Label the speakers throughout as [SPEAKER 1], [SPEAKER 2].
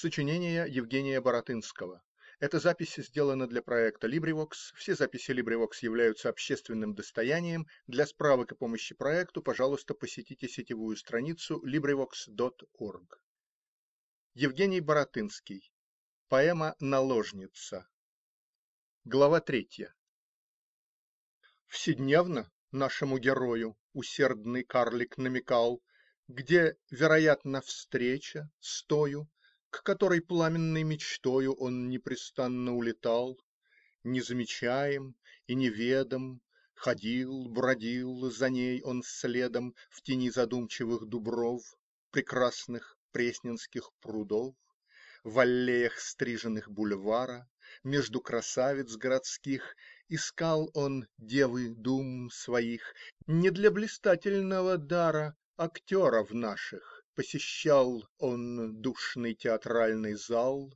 [SPEAKER 1] Сочинение Евгения Баратынского. Эта запись сделана для проекта LibriVox. Все записи LibriVox являются общественным достоянием. Для справок и помощи проекту, пожалуйста, посетите сетевую страницу LibriVox.org. Евгений Баратынский. Поэма «Наложница». Глава третья. Вседневно нашему герою усердный карлик намекал, Где, вероятно, встреча с тою, к которой пламенной мечтою он непрестанно улетал, Незамечаем и неведом ходил, бродил за ней он следом В тени задумчивых дубров, прекрасных пресненских прудов, В аллеях стриженных бульвара, между красавиц городских Искал он девы дум своих не для блистательного дара Актеров наших посещал он душный театральный зал,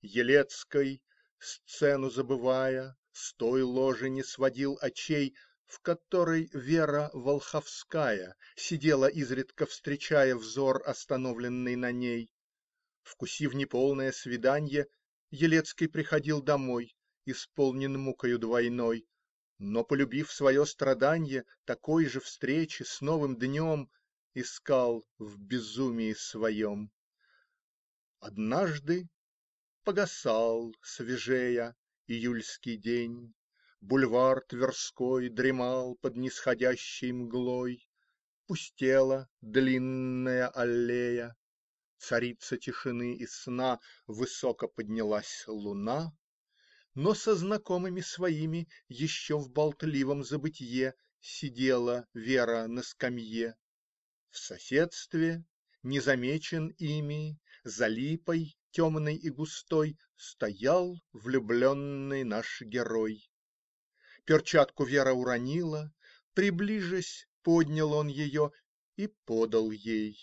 [SPEAKER 1] Елецкой сцену забывая, с той ложи не сводил очей, В которой Вера Волховская сидела, изредка встречая взор, остановленный на ней. Вкусив неполное свиданье, Елецкий приходил домой, исполнен мукою двойной, Но, полюбив свое страданье, такой же встречи с новым днем Искал в безумии своем. Однажды погасал, свежея, июльский день, Бульвар Тверской дремал под нисходящей мглой, Пустела длинная аллея, Царица тишины и сна, Высоко поднялась луна, Но со знакомыми своими Еще в болтливом забытье Сидела Вера на скамье. В соседстве, незамечен ими, За липой темной и густой Стоял влюбленный наш герой. Перчатку Вера уронила, Приближась, поднял он ее И подал ей.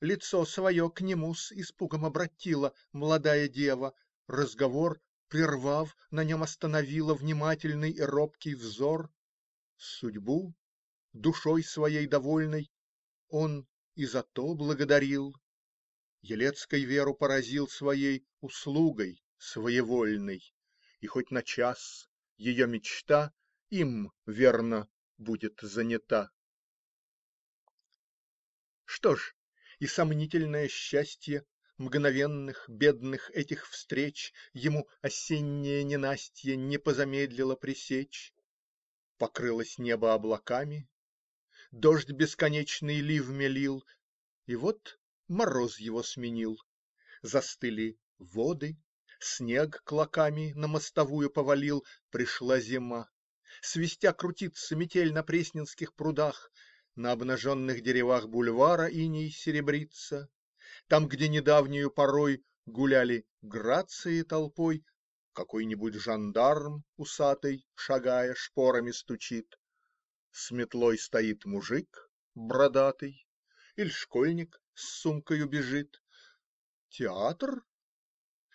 [SPEAKER 1] Лицо свое к нему с испугом обратила Молодая дева, разговор прервав, На нем остановила внимательный и робкий взор. Судьбу, душой своей довольной, Он и за то благодарил. Елецкой Веру поразил своей услугой своевольной, И хоть на час ее мечта Им, верно, будет занята. Что ж? И сомнительное счастье Мгновенных, бедных этих встреч Ему осеннее ненастье Не позамедлило пресечь. Покрылось небо облаками, Дождь бесконечный ливме лил, И вот мороз его сменил. Застыли воды, снег клоками На мостовую повалил. Пришла зима. Свистя крутится метель на пресненских прудах. На обнаженных деревах бульвара иней серебрится. Там, где недавнею порой Гуляли грации толпой, Какой-нибудь жандарм усатый, Шагая, шпорами стучит. С метлой стоит мужик бородатый, Иль школьник с сумкою бежит. Театр?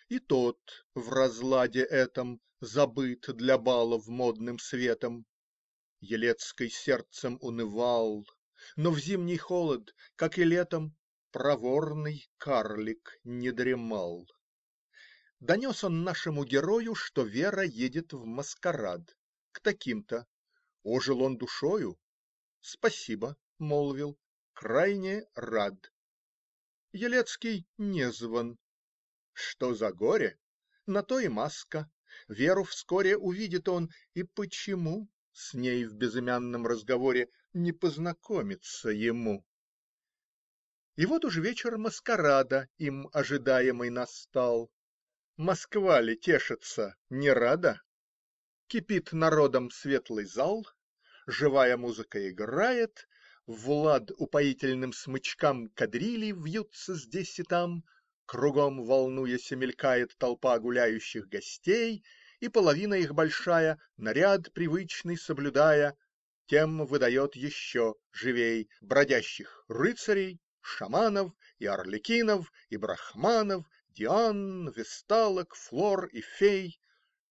[SPEAKER 1] И тот в разладе этом Забыт для балов модным светом. Елецкой сердцем унывал, Но в зимний холод, как и летом, Проворный карлик не дремал. Донес он нашему герою, Что Вера едет в маскарад, К таким-то. Ожил он душою. "Спасибо", молвил, "крайне рад". Елецкий незван. Что за горе? На то и маска. Веру вскоре увидит он, и почему С ней в безымянном разговоре Не познакомиться ему? И вот уж вечер маскарада Им ожидаемый настал. Москва ли тешится не рада? Кипит народом светлый зал, Живая музыка играет, В лад упоительным смычкам Кадрили вьются здесь и там, Кругом, волнуясь, мелькает Толпа гуляющих гостей, И половина их большая, Наряд привычный соблюдая, Тем выдает еще живей Бродящих рыцарей, шаманов, И арлекинов, и брахманов, Диан, весталок, флор и фей,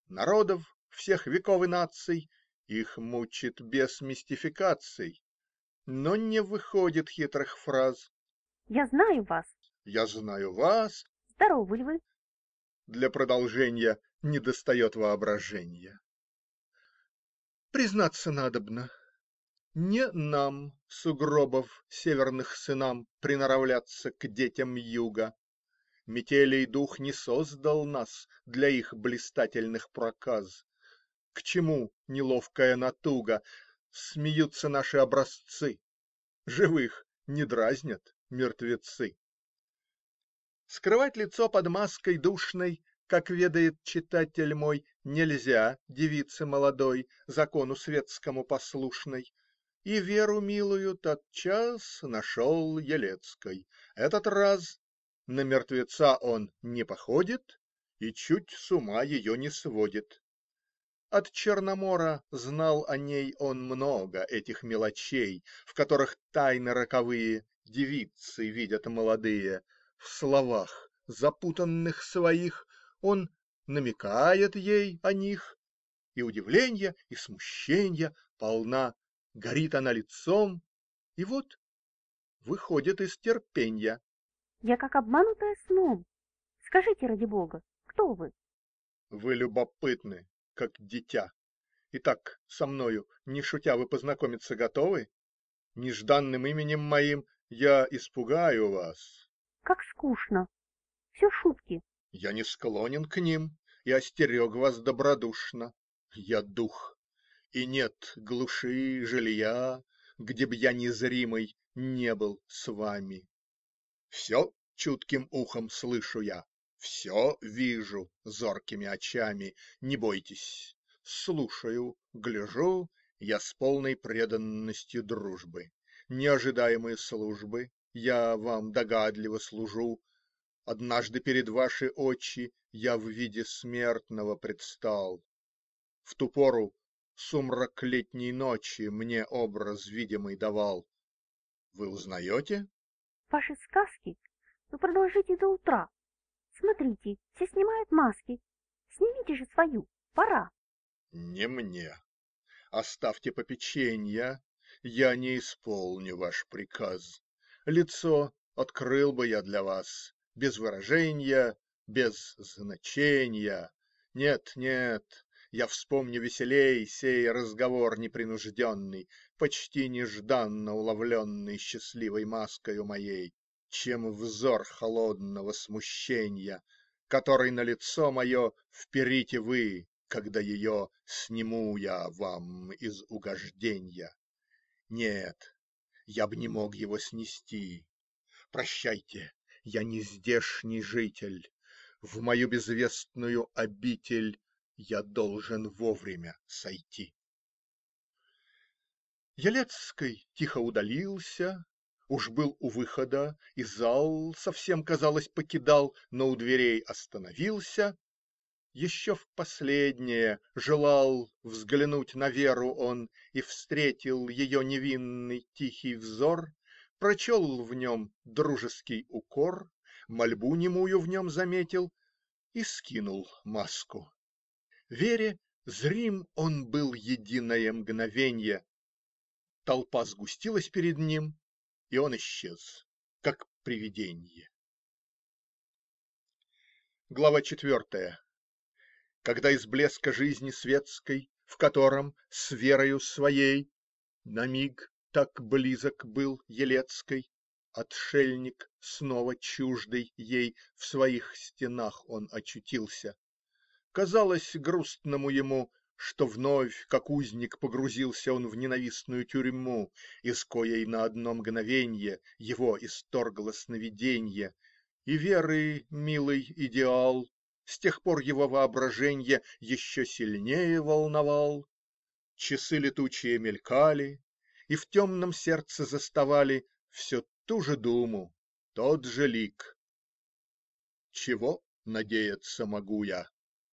[SPEAKER 1] Народов всех веков и наций, Их мучит бес мистификаций, Но не выходит хитрых фраз.
[SPEAKER 2] Я знаю вас.
[SPEAKER 1] Я знаю вас.
[SPEAKER 2] Здоровы ли вы?
[SPEAKER 1] Для продолжения недостает воображения. Признаться надобно, не нам, сугробов северных сынам, приноравляться к детям юга. Метелей дух не создал нас для их блистательных проказ. К чему неловкая натуга? Смеются наши образцы. Живых не дразнят мертвецы. Скрывать лицо под маской душной, как ведает читатель мой, нельзя девице молодой, закону светскому послушной. И Веру милую тотчас нашел Елецкой. Этот раз на мертвеца он не походит и чуть с ума ее не сводит. От Черномора знал о ней он много этих мелочей, в которых тайны роковые девицы видят молодые. В словах, запутанных своих, он намекает ей о них, и удивление, и смущение полна, горит она лицом, и вот выходит из терпенья.
[SPEAKER 2] Я как обманутая сном. Скажите, ради бога, кто вы?
[SPEAKER 1] Вы любопытны, как дитя. Итак, со мною, не шутя, вы познакомиться готовы? Нежданным именем моим я испугаю вас.
[SPEAKER 2] Как скучно. Все шутки.
[SPEAKER 1] Я не склонен к ним и остерег вас добродушно. Я дух, и нет глуши жилья, где б я незримый не был с вами. Все чутким ухом слышу я, все вижу зоркими очами. Не бойтесь, слушаю, гляжу я с полной преданностью дружбы. Неожидаемые службы я вам догадливо служу. Однажды перед ваши очи я в виде смертного предстал. В ту пору сумрак летней ночи мне образ видимый давал. Вы узнаете?
[SPEAKER 2] Ваши сказки? Ну, продолжите до утра. Смотрите, все снимают маски. Снимите же свою, пора.
[SPEAKER 1] Не мне. Оставьте попеченья, я не исполню ваш приказ. Лицо открыл бы я для вас, без выражения, без значения. Нет, нет, я вспомню веселей сей разговор непринужденный, почти нежданно уловленный счастливой маскою моей, чем взор холодного смущения, который на лицо мое вперите вы, когда ее сниму я вам из угождения. Нет, я б не мог его снести. Прощайте, я не здешний житель. В мою безвестную обитель я должен вовремя сойти. Елецкий тихо удалился, уж был у выхода, и зал совсем, казалось, покидал, но у дверей остановился еще в последнее желал взглянуть на Веру он и встретил ее невинный тихий взор, прочел в нем дружеский укор, мольбу немую в нем заметил и скинул маску. Вере зрим он был единое мгновенье. Толпа сгустилась перед ним, и он исчез, как привиденье. Глава четвертая когда из блеска жизни светской, в котором с верою своей на миг так близок был Елецкой, отшельник, снова чуждый ей, в своих стенах он очутился. Казалось грустному ему, что вновь, как узник, погрузился он в ненавистную тюрьму, из коей на одно мгновенье его исторгло сновиденье, и веры милый идеал с тех пор его воображенье еще сильнее волновал. Часы летучие мелькали, и в темном сердце заставали Все ту же думу, тот же лик. Чего надеяться могу я?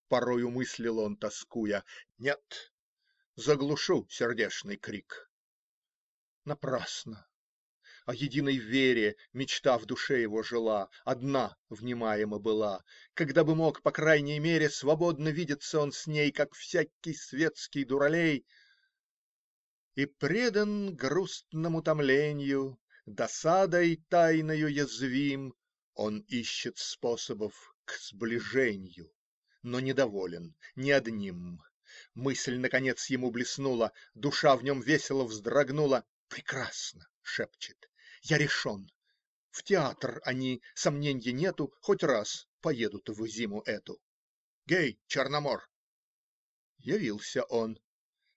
[SPEAKER 1] Порою мыслил он, тоскуя. Нет, заглушу сердечный крик. Напрасно. О единой вере мечта в душе его жила, Одна внимаема была. Когда бы мог, по крайней мере, Свободно видеться он с ней, Как всякий светский дуралей, И предан грустному томленью, Досадой тайною язвим, Он ищет способов к сближенью, но недоволен ни одним. Мысль наконец ему блеснула, душа в нем весело вздрогнула. "Прекрасно", - шепчет. "Я решен. В театр они, сомненья нету, хоть раз поедут в зиму эту. Гей, Черномор!" Явился он.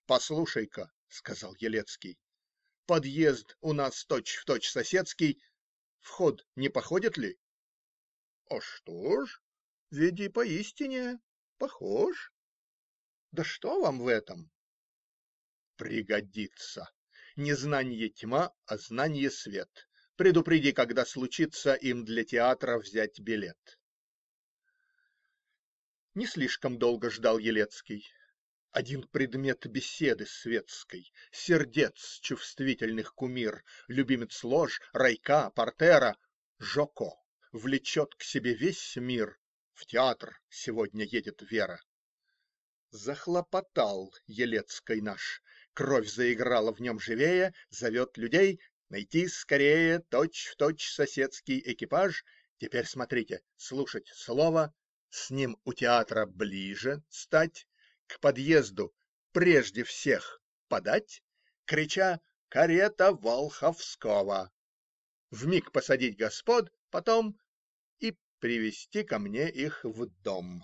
[SPEAKER 1] "Послушай-ка", сказал Елецкий. "Подъезд у нас точь-в-точь соседский. Вход не походит ли?" "А что ж, ведь и поистине похож". "Да что вам в этом?" "Пригодится. Незнанье тьма, а знанье свет. Предупреди, когда случится им для театра взять билет". Не слишком долго ждал Елецкий. Один предмет беседы светской, сердец чувствительных кумир, любимец лож, райка, портера, Жоко, влечет к себе весь мир. В театр сегодня едет Вера. Захлопотал Елецкой наш, кровь заиграла в нем живее, зовет людей найти скорее точь-в-точь точь соседский экипаж. Теперь смотрите, слушать слово, с ним у театра ближе стать к подъезду прежде всех подать, крича "Карета Волховского!" Вмиг посадить господ, потом и привести ко мне их в дом.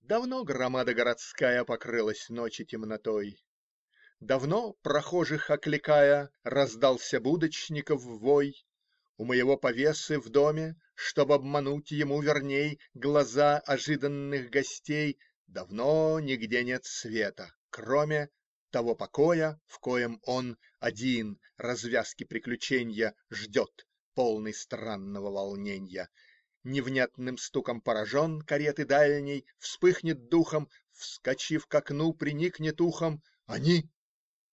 [SPEAKER 1] Давно громада городская покрылась ночи темнотой. Давно, прохожих окликая, раздался будочников вой. У моего повесы в доме, чтоб обмануть ему верней глаза ожиданных гостей, давно нигде нет света, кроме того покоя, в коем он один развязки приключенья ждет, полный странного волненья. Невнятным стуком поражен кареты дальней, вспыхнет духом, вскочив к окну, приникнет ухом. Они?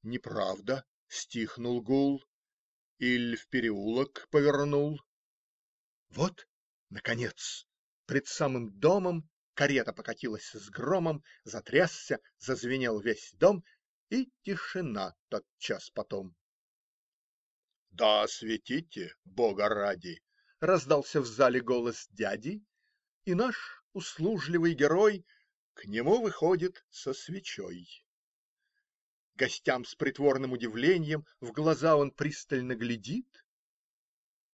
[SPEAKER 1] Неправда, стихнул гул. Иль в переулок повернул. Вот, наконец, пред самым домом карета покатилась с громом, затрясся, зазвенел весь дом, и тишина тотчас потом. "Да осветите, бога ради!" раздался в зале голос дяди, и наш услужливый герой к нему выходит со свечой. Гостям с притворным удивлением в глаза он пристально глядит.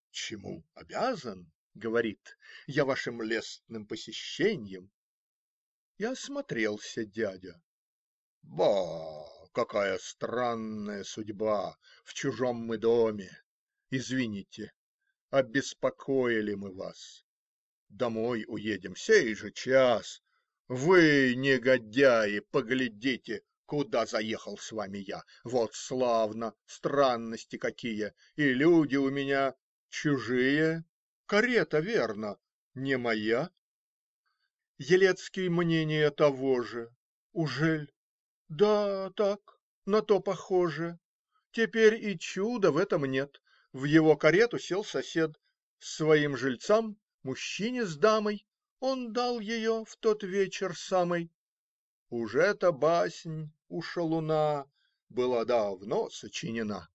[SPEAKER 1] "Чему обязан?" говорит. "Я вашим лестным посещением". И осмотрелся дядя. Ба, какая странная судьба! В чужом мы доме. Извините, обеспокоили мы вас. Домой уедем сей же час. Вы, негодяи, поглядите, Куда заехал с вами я? Вот славно! Странности какие! И люди у меня чужие. Карета, верно, не моя. Елецкий мнение того же. Ужель? Да, так, на то похоже. Теперь и чуда в этом нет. В его карету сел сосед. Своим жильцам, мужчине с дамой, он дал ее в тот вечер самый. Уж эта баснь у шалуна была давно сочинена.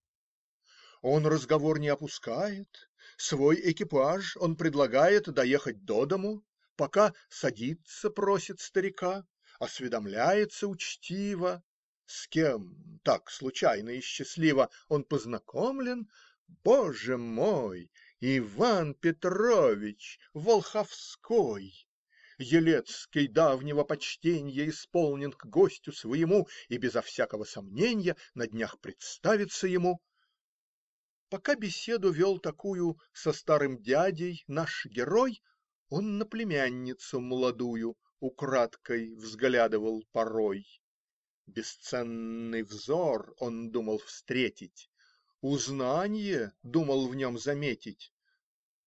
[SPEAKER 1] Он разговор не опускает, свой экипаж он предлагает доехать до дому, пока садиться просит старика, осведомляется учтиво, с кем так случайно и счастливо он познакомлен. Боже мой! Иван Петрович Волховской! Елецкий давнего почтенья исполнен к гостю своему и безо всякого сомненья на днях представится ему. Пока беседу вел такую со старым дядей наш герой, он на племянницу молодую украдкой взглядывал порой. Бесценный взор он думал встретить, узнанье думал в нем заметить.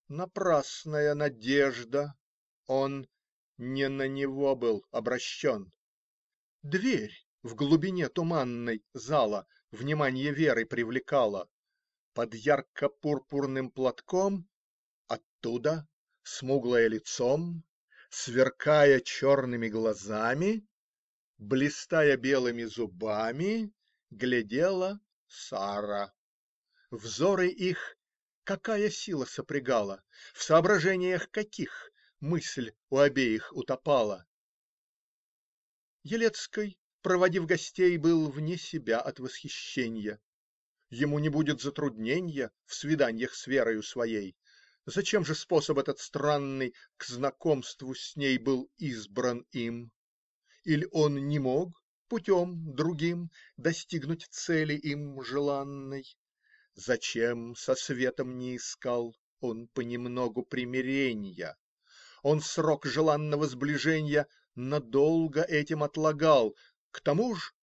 [SPEAKER 1] Напрасная надежда, он не на него был обращен. Дверь в глубине туманной зала внимание Веры привлекала. Под ярко-пурпурным платком оттуда, смуглое лицом, сверкая черными глазами, блистая белыми зубами, глядела Сара. Взоры их Какая сила сопрягала, В соображениях каких Мысль у обеих утопала? Елецкой, проводив гостей, Был вне себя от восхищенья. Ему не будет затрудненья В свиданьях с Верою своей. Зачем же способ этот странный К знакомству с ней был избран им? Иль он не мог путем другим Достигнуть цели им желанной? Зачем со светом не искал Он понемногу примиренья? Он срок желанного сближенья Надолго этим отлагал. К тому ж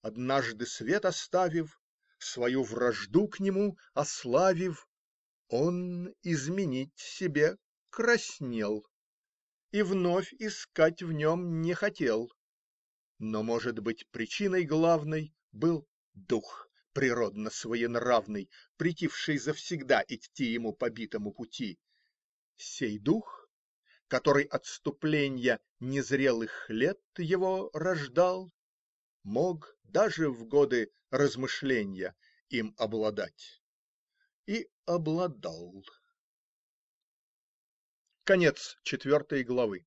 [SPEAKER 1] однажды свет оставив, Свою вражду к нему ославив, Он изменить себе краснел И вновь искать в нем не хотел. Но, может быть, причиной главной Был дух природно своенравный, Претивший завсегда идти ему по битому пути. Сей дух, который отступленья Незрелых лет его рождал, Мог даже в годы размышленья Им обладать. И обладал. Конец четвертой главы.